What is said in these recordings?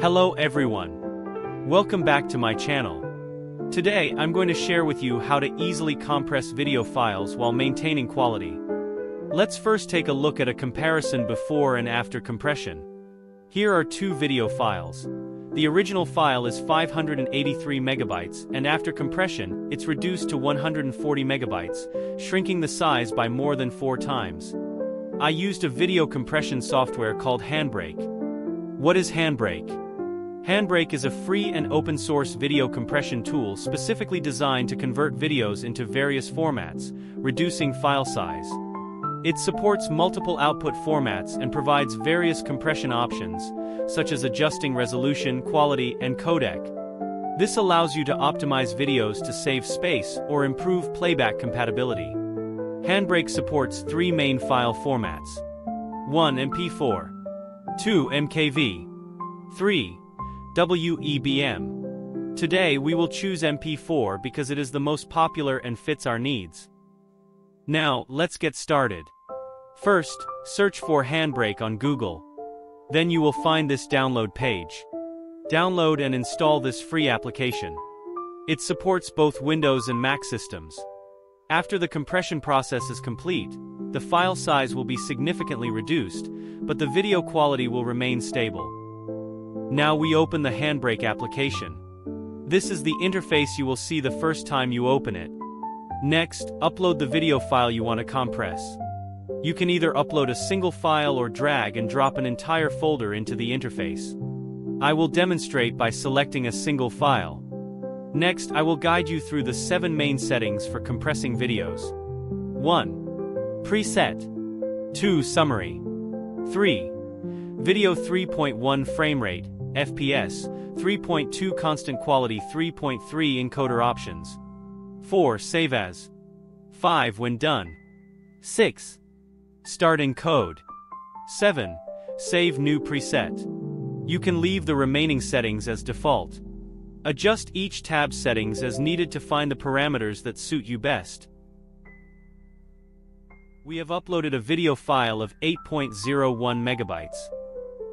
Hello everyone. Welcome back to my channel. Today I'm going to share with you how to easily compress video files while maintaining quality. Let's first take a look at a comparison before and after compression. Here are two video files. The original file is 583 megabytes and after compression, it's reduced to 140 megabytes, shrinking the size by more than four times. I used a video compression software called Handbrake. What is Handbrake? Handbrake is a free and open-source video compression tool specifically designed to convert videos into various formats, reducing file size. It supports multiple output formats and provides various compression options, such as adjusting resolution, quality, and codec. This allows you to optimize videos to save space or improve playback compatibility. Handbrake supports three main file formats. 1. MP4 2. MKV. 3. WEBM. Today we will choose MP4 because it is the most popular and fits our needs. Now, let's get started. First, search for Handbrake on Google. Then you will find this download page. Download and install this free application. It supports both Windows and Mac systems. After the compression process is complete, the file size will be significantly reduced, but the video quality will remain stable. Now we open the Handbrake application. This is the interface you will see the first time you open it. Next, upload the video file you want to compress. You can either upload a single file or drag and drop an entire folder into the interface. I will demonstrate by selecting a single file. Next, I will guide you through the 7 main settings for compressing videos. 1. Preset. 2. Summary. 3. Video 3.1 frame rate, FPS, 3.2 constant quality 3.3 encoder options. 4. Save as. 5. When done. 6. Start encode. 7. Save new preset. You can leave the remaining settings as default. Adjust each tab settings as needed to find the parameters that suit you best. We have uploaded a video file of 8.01 megabytes.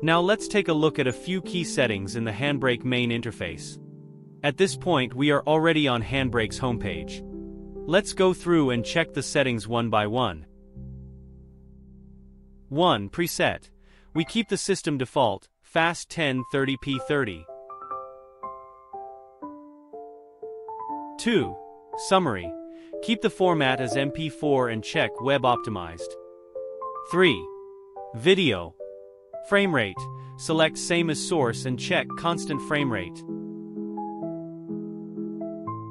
Now let's take a look at a few key settings in the Handbrake main interface. At this point we are already on Handbrake's homepage. Let's go through and check the settings one by one. 1. Preset. We keep the system default, Fast 1080p 30. 2. Summary. Keep the format as MP4 and check Web Optimized. 3. Video. Frame rate. Select same as source and check constant frame rate.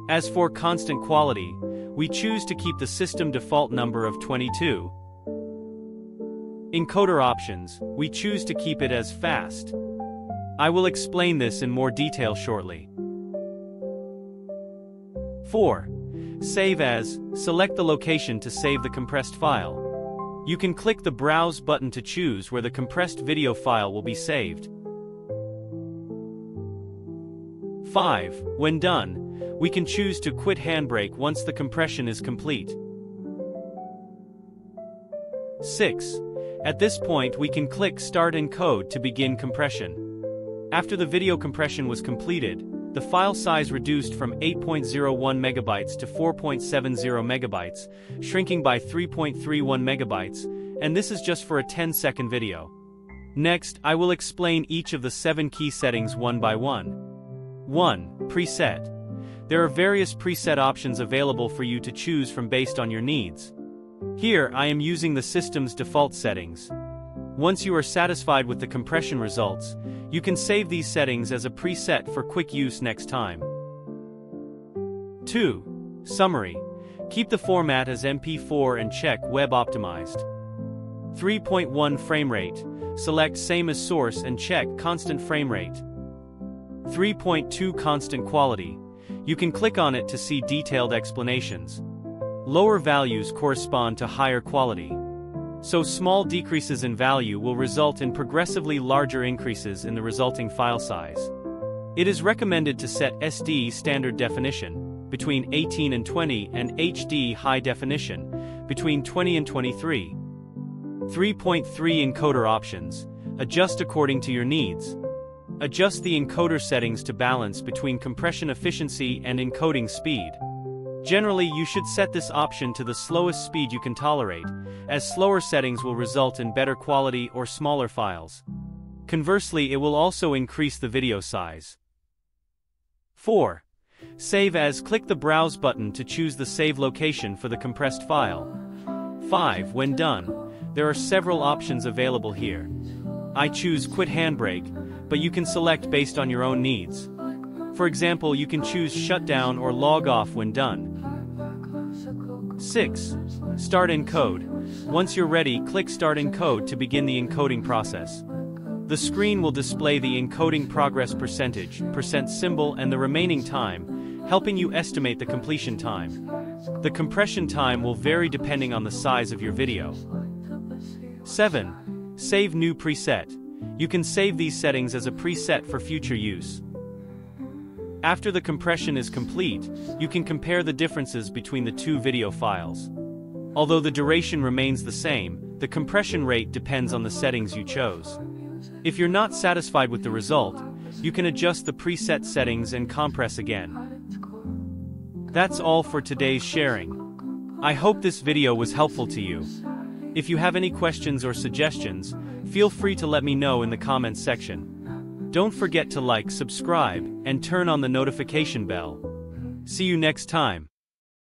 As for constant quality, we choose to keep the system default number of 22. Encoder options, we choose to keep it as fast. I will explain this in more detail shortly. 4. Save as, select the location to save the compressed file. You can click the Browse button to choose where the compressed video file will be saved. 5. When done, we can choose to quit Handbrake once the compression is complete. 6. At this point we can click Start Encode to begin compression. After the video compression was completed, the file size reduced from 8.01 megabytes to 4.70 megabytes, shrinking by 3.31 megabytes, and this is just for a 10-second video. Next, I will explain each of the 7 key settings one by one. 1. Preset. There are various preset options available for you to choose from based on your needs. Here, I am using the system's default settings. Once you are satisfied with the compression results, you can save these settings as a preset for quick use next time. 2. Summary. Keep the format as MP4 and check Web Optimized. 3.1 Frame rate. Select Same as Source and check Constant Frame rate. 3.2 Constant Quality. You can click on it to see detailed explanations. Lower values correspond to higher quality. So small decreases in value will result in progressively larger increases in the resulting file size. It is recommended to set SD standard definition between 18 and 20 and HD high definition between 20 and 23. 3.3 encoder options, adjust according to your needs. Adjust the encoder settings to balance between compression efficiency and encoding speed. Generally you should set this option to the slowest speed you can tolerate, as slower settings will result in better quality or smaller files. Conversely it will also increase the video size. 4. Save as click the Browse button to choose the save location for the compressed file. 5. When done, there are several options available here. I choose Quit Handbrake, but you can select based on your own needs. For example, you can choose Shutdown or Log Off when done. 6. Start encode. Once you're ready, click Start encode to begin the encoding process. The screen will display the encoding progress percentage, percent symbol and the remaining time, helping you estimate the completion time. The compression time will vary depending on the size of your video. 7. Save new preset. You can save these settings as a preset for future use. After the compression is complete, you can compare the differences between the two video files. Although the duration remains the same, the compression rate depends on the settings you chose. If you're not satisfied with the result, you can adjust the preset settings and compress again. That's all for today's sharing. I hope this video was helpful to you. If you have any questions or suggestions, feel free to let me know in the comments section. Don't forget to like, subscribe, and turn on the notification bell. See you next time.